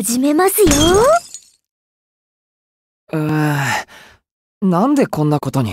始めますよ。うーなんでこんなことに？